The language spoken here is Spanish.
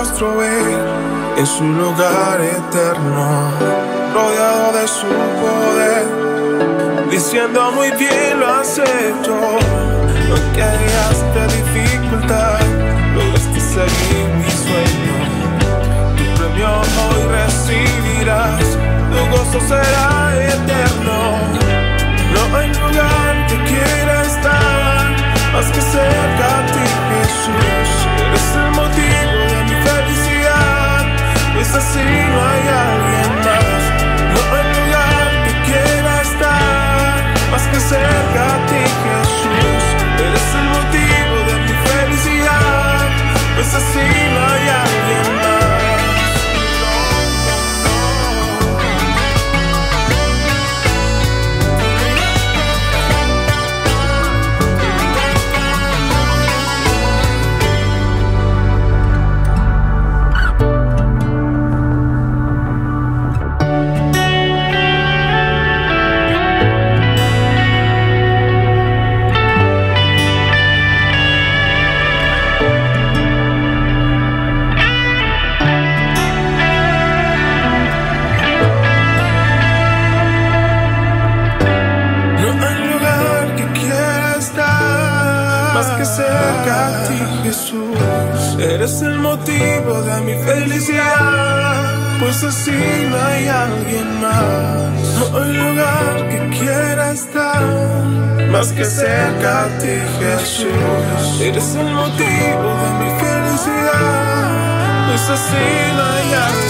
rostro ver en su lugar eterno, rodeado de su poder, diciendo muy bien lo has hecho, hayas de dificultad, lograste seguir mi sueño, tu premio hoy recibirás, tu gozo será que cerca a ti, Jesús. Eres el motivo de mi felicidad, pues así no hay alguien más. No hay lugar que quiera estar más que cerca a ti, Jesús. Eres el motivo de mi felicidad, pues así no hay alguien más.